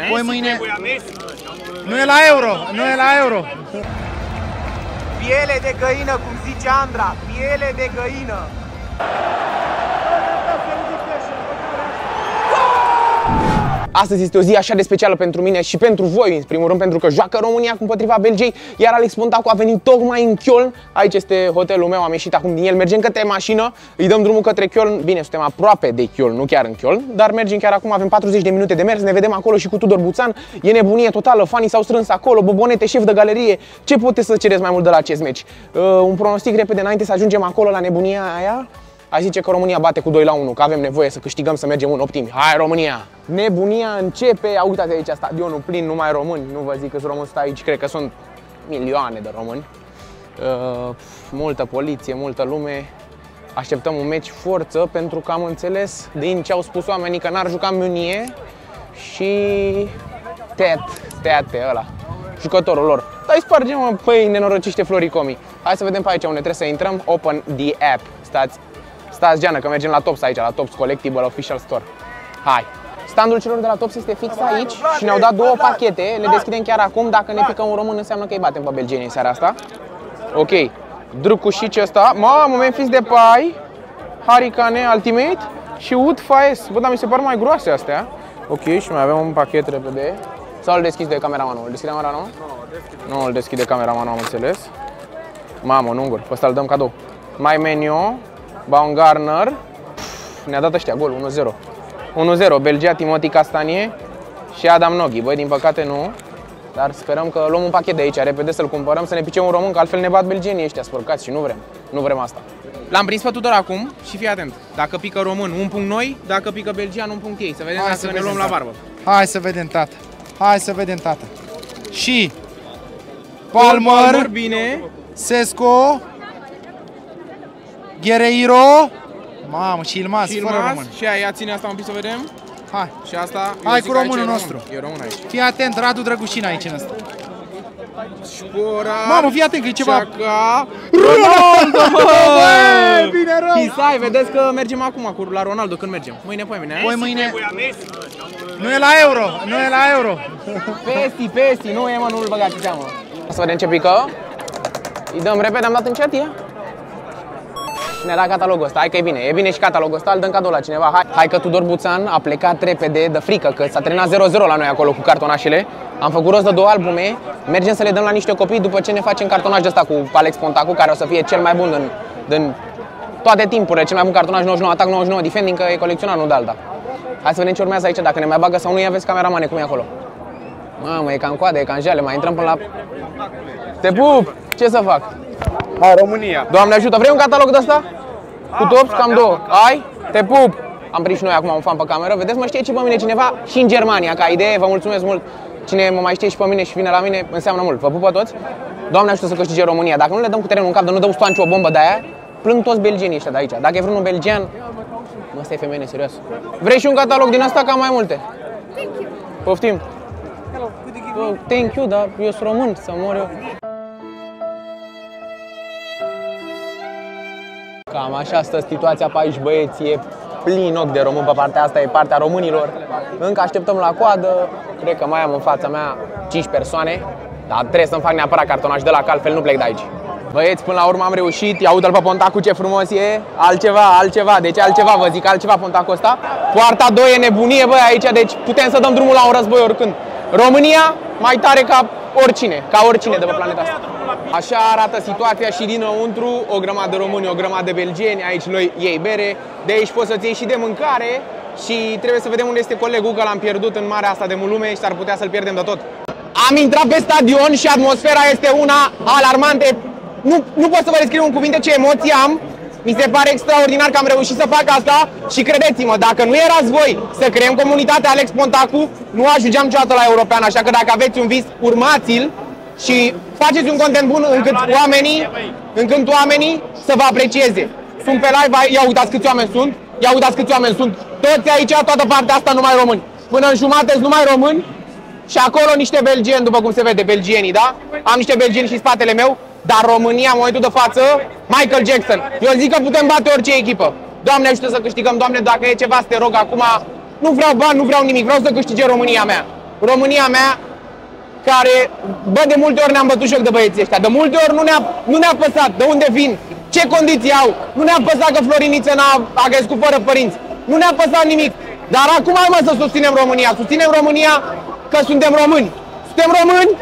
mâine? Poi mâine... Nu e la euro, nu e la euro. Piele de găină, cum zice Andra, piele de găină. Astăzi este o zi așa de specială pentru mine și pentru voi, în primul rând, pentru că joacă România cu împotriva Belgiei, iar Alex Montacu a venit tocmai în Köln. Aici este hotelul meu, am ieșit acum din el, mergem către mașină, îi dăm drumul către Köln. Bine, suntem aproape de Köln, nu chiar în Köln, dar mergem chiar acum, avem 40 de minute de mers, ne vedem acolo și cu Tudor Buțan. E nebunie totală, fanii s-au strâns acolo, bobonete, șef de galerie. Ce puteți să cereți mai mult de la acest meci? Uh, un pronostic repede înainte să ajungem acolo la nebunia aia? Aș zice că România bate cu 2 la 1, că avem nevoie să câștigăm, să mergem în optimi. Hai România! Nebunia începe, uitați aici stadionul plin, numai români, nu vă zic că sunt români stai aici, cred că sunt milioane de români. Uh, multă poliție, multă lume. Așteptăm un meci forță pentru că am înțeles din ce au spus oamenii că n-ar juca Munie și Tet, Tete ăla, jucătorul lor. Dar îi spargem, mă, păi, nenorociște Floricomi. Hai să vedem pe aici unde trebuie să intrăm. Open the app. Stați Stați geană că mergem la Tops aici, la Tops Collectible Official Store. Hai! Standul celor de la Tops este fix aici și ne-au dat două pachete, le deschidem chiar acum. Dacă ne pică un român înseamnă că îi batem pe belgenii în seara asta. Ok, Drucușici ăsta, mamă, Memphis Depay, Harikane Ultimate și Wood Faes. Bă, dar mi se par mai groase astea. Ok, și mai avem un pachet repede. Sau îl deschis de cameramanul? Îl deschide cameramanul? Nu, îl deschide cameramanul, am înțeles. Mamă, un ungur, pe ăsta îl dăm cadou. Mai menu, Baumgartner. Ne-a dat ăștia gol, 1-0. 1-0, Belgia, Timothy Castanie și Adam Noghi. Băi, din păcate nu. Dar sperăm că luăm un pachet de aici, repede să-l cumpărăm, să ne picem un român, că altfel ne bat belgenii ăștia spărcați și nu vrem. Nu vrem asta. L-am prins pe Tudor acum și fii atent. Dacă pică român, un punct noi, dacă pică belgian, un punct ei. Să vedem Hai dacă să ne vedem, luăm la tata. barbă. Hai să vedem, tată. Hai să vedem, tată. Și Palmer, bine. Sesco, Guerreiro, mamă, și Ilmaz, Și fără Ilmaz, român. și aia ține asta un pic să vedem. Hai, Și asta, eu Hai zic cu că aici românul e nostru. Român. E român aici. fii atent, Radu Drăgușin aici în ăsta. Șpora, Mamă, fii atent că e ceva... Ceaca, Ronaldo! Bă, bine rău! Pisai, vedeți că mergem acum cu la Ronaldo când mergem. Mâine, pe mine. Poi mâine... Nu e la euro, nu e la euro. Pesti, pesti, nu e mă, nu-l băgați în seamă. Să vedem ce pică. Îi dăm repede, am dat în chat, ia. Ne-a dat catalogul ăsta, hai că e bine, e bine și catalogul ăsta, îl dăm cadou la cineva. Hai, hai că Tudor Buțan a plecat repede de frică, că s-a terminat 0-0 la noi acolo cu cartonașele. Am făcut rost de două albume, mergem să le dăm la niște copii după ce ne facem cartonaj de ăsta cu Alex Pontacu, care o să fie cel mai bun din, din toate timpurile, cel mai bun cartonaj 99, atac 99, defending, că e colecționar, nu de alta. Hai să vedem ce urmează aici, dacă ne mai bagă sau nu, ia vezi cameramane cum e acolo. Mamă, e ca în coadă, e ca în jale, mai intrăm până la... Te pup! Ce să fac? Hai, România. Doamne ajută, vrei un catalog de ăsta? Cu tops, cam două. Ai? Te pup! Am prins și noi acum un fan pe cameră. Vedeți, mă știe și pe mine cineva și în Germania, ca idee. Vă mulțumesc mult. Cine mă mai știe și pe mine și vine la mine, înseamnă mult. Vă pupă toți? Doamne ajută să câștige România. Dacă nu le dăm cu terenul în cap, de nu dăm stoanci o bombă de aia, plâng toți belgenii ăștia de aici. Dacă e vreunul belgian, mă, stai femeie, serios. Vrei și un catalog din asta ca mai multe? Poftim. Oh, thank you, dar eu sunt român, să mor eu. Cam așa stă situația pe aici, băieți, e plin ochi de român pe partea asta, e partea românilor. Încă așteptăm la coadă, cred că mai am în fața mea 5 persoane, dar trebuie să-mi fac neapărat cartonaj de la că altfel nu plec de aici. Băieți, până la urmă am reușit, ia uite-l pe Pontacu ce frumos e, altceva, altceva, deci altceva, vă zic, altceva Pontacu ăsta. Poarta 2 e nebunie, băi, aici, deci putem să dăm drumul la un război oricând. România mai tare ca oricine, ca oricine de pe planeta asta. Așa arată situația și dinăuntru, o grămadă de români, o grămadă de belgeni, aici noi iei bere, de aici poți să-ți iei și de mâncare și trebuie să vedem unde este colegul, că l-am pierdut în marea asta de lume și s-ar putea să-l pierdem de tot. Am intrat pe stadion și atmosfera este una alarmantă. Nu, nu pot să vă descriu în cuvinte ce emoții am. Mi se pare extraordinar că am reușit să fac asta și credeți-mă, dacă nu erați voi să creăm comunitatea Alex Pontacu, nu ajungeam niciodată la european, așa că dacă aveți un vis, urmați-l și faceți un content bun încât oamenii, încât oamenii să vă aprecieze. Sunt pe live, ia uitați câți oameni sunt, ia uitați câți oameni sunt, toți aici, toată partea asta numai români. Până în jumate sunt numai români și acolo niște belgieni, după cum se vede, belgienii, da? Am niște belgieni și în spatele meu, dar România, în momentul de față, Michael Jackson. Eu zic că putem bate orice echipă. Doamne ajută să câștigăm, Doamne, dacă e ceva să te rog acum, nu vreau bani, nu vreau nimic, vreau să câștige România mea. România mea, care, bă, de multe ori ne-am bătut joc de băieții ăștia, de multe ori nu ne-a, nu ne-a păsat de unde vin, ce condiții au, nu ne-a păsat că Floriniță n-a a crescut fără părinți, nu ne-a păsat nimic. Dar acum hai mă să susținem România, susținem România că suntem români. Suntem români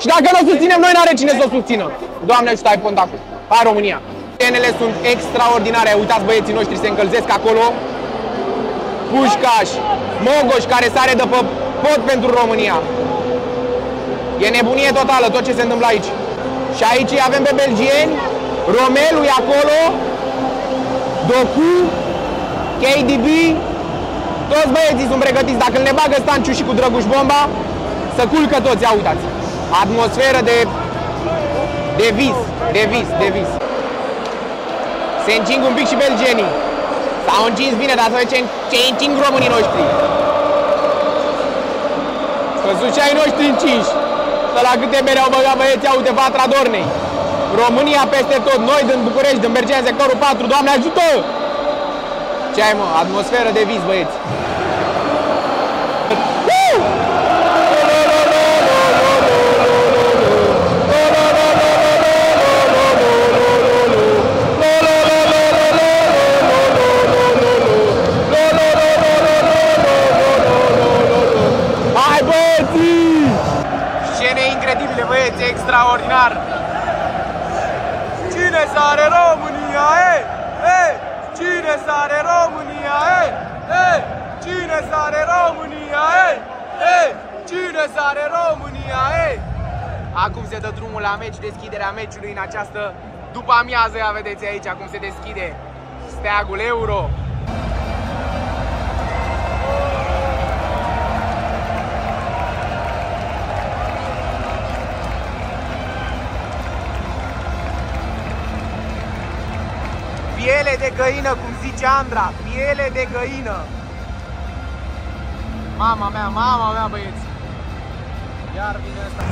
și dacă nu o susținem noi, n-are cine să o susțină. Doamne ajută, ai contactul. Hai România! Scenele sunt extraordinare, uitați băieții noștri se încălzesc acolo. Pușcaș, Mogoș care sare de pe pot pentru România. E nebunie totală tot ce se întâmplă aici. Și aici avem pe belgieni, Romelu e acolo, Doku, KDB, toți băieții sunt pregătiți. Dacă ne bagă Stanciu și cu Drăguș Bomba, să culcă toți, ia uitați. Atmosferă de, de vis, de vis, de vis. Se încing un pic și belgenii. S-au încins bine, dar să vedem ce încing românii noștri. Văzut și ai noștri încinși. Să la câte bere au băgat băieții, uite, Vatra Dornei. România peste tot, noi din București, din Bergea, în sectorul 4, Doamne ajută! Ce ai mă? Atmosferă de vis, băieți. Incredibile, băieți, e extraordinar! Cine sare România, e? E? Cine sare România, e? E? Cine sare România, e? E? Cine sare România, e? Acum se dă drumul la meci, deschiderea meciului în această după amiază, ia vedeți aici cum se deschide steagul Euro. De găină, cum zice Andra, piele de găină. Mama mea, mama mea, băieți. Iar vine asta.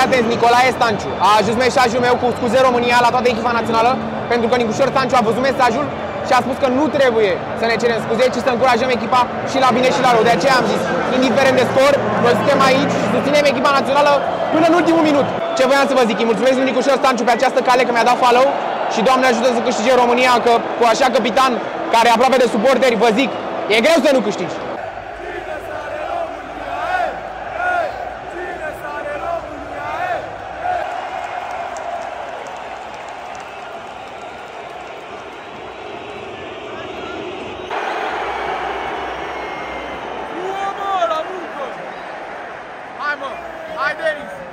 Fiți atenți, Nicolae Stanciu a ajuns mesajul meu cu scuze România la toată echipa națională pentru că Nicușor Stanciu a văzut mesajul și a spus că nu trebuie să ne cerem scuze, ci să încurajăm echipa și la bine și la rău. De aceea am zis, indiferent de scor, noi suntem aici și susținem echipa națională până în ultimul minut. Ce voiam să vă zic, îi mulțumesc lui Nicușor Stanciu pe această cale că mi-a dat follow și Doamne ajută să câștige România, că cu așa capitan care e aproape de suporteri, vă zic, e greu să nu câștigi. Cine sare România, e? E? Cine sare România, e? Ua, mă, la muncă! Hai, mă! Hai,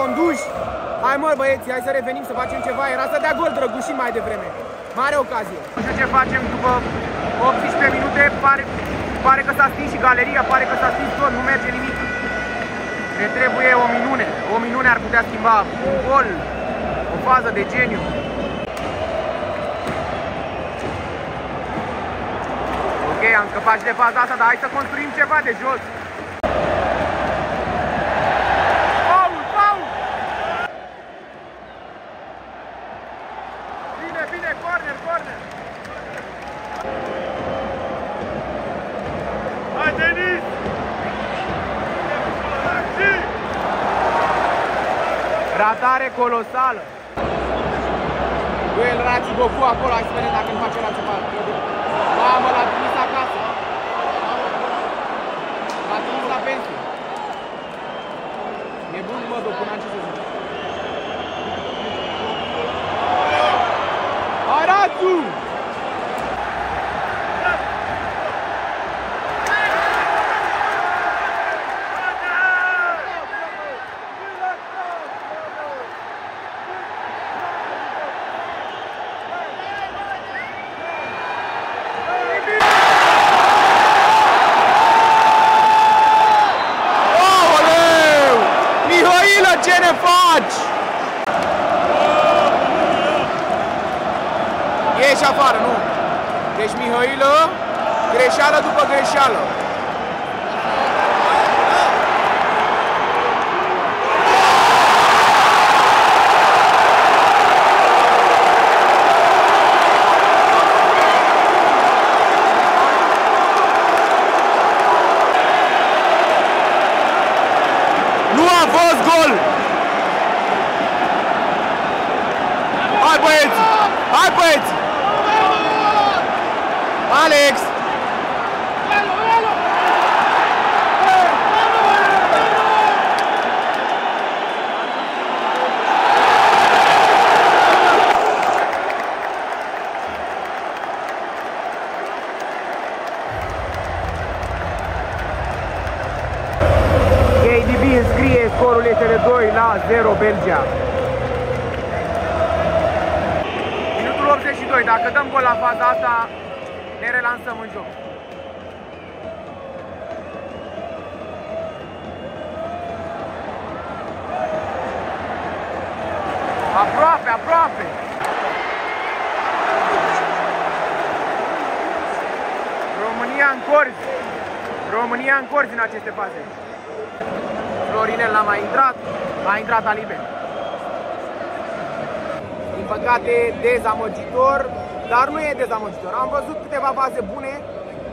conduși. Hai mă băieți, hai să revenim, să facem ceva. Era să dea gol drăguși mai devreme. Mare ocazie. Nu știu ce facem după 18 minute. Pare, pare că s-a stins și galeria, pare că s-a stins tot, nu merge nimic. Ne trebuie o minune. O minune ar putea schimba un gol, o fază de geniu. Ok, am scăpat și de faza asta, dar hai să construim ceva de jos. Ratare colosală. Duel Rații Gofu acolo, hai să vedem dacă îmi face Rații ceva. Mamă, l-a trimis acasă. L-a trimis la pensie. E bun, mă, după până ce să zic. Hai, greșeală după greșeală. Nu a fost gol! Hai băieți! Hai băieți! Alex! KDB înscrie, scorul este de 2 la 0 Belgia. Minutul 82, dacă dăm gol la faza asta, ne relansăm în joc. Aproape, aproape! România în corzi! România în corzi în aceste faze. Florinel n-a mai intrat, a intrat Aliben. Din păcate, dezamăgitor, dar nu e dezamăgitor. Am văzut câteva faze bune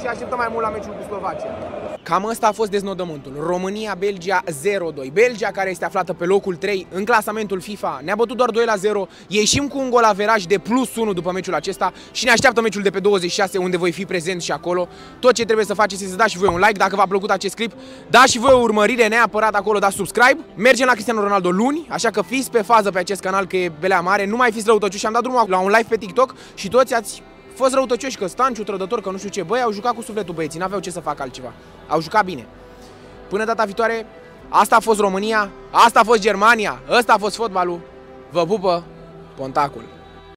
și așteptăm mai mult la meciul cu Slovacia. Cam ăsta a fost deznodământul. România-Belgia 0-2. Belgia, care este aflată pe locul 3 în clasamentul FIFA, ne-a bătut doar 2 la 0. Ieșim cu un gol averaj de plus 1 după meciul acesta și ne așteaptă meciul de pe 26 unde voi fi prezent și acolo. Tot ce trebuie să faceți este să dați și voi un like dacă v-a plăcut acest clip. Dați și voi o urmărire neapărat acolo, dați subscribe. Mergem la Cristiano Ronaldo luni, așa că fiți pe fază pe acest canal că e belea mare. Nu mai fiți răutăcioși. Am dat drumul la un live pe TikTok și toți ați fost răutăcioși că Stanciu, trădător, că nu știu ce, băi, au jucat cu sufletul băieții, n-aveau ce să facă altceva. Au jucat bine. Până data viitoare, asta a fost România, asta a fost Germania, ăsta a fost fotbalul. Vă pupă Pontacul.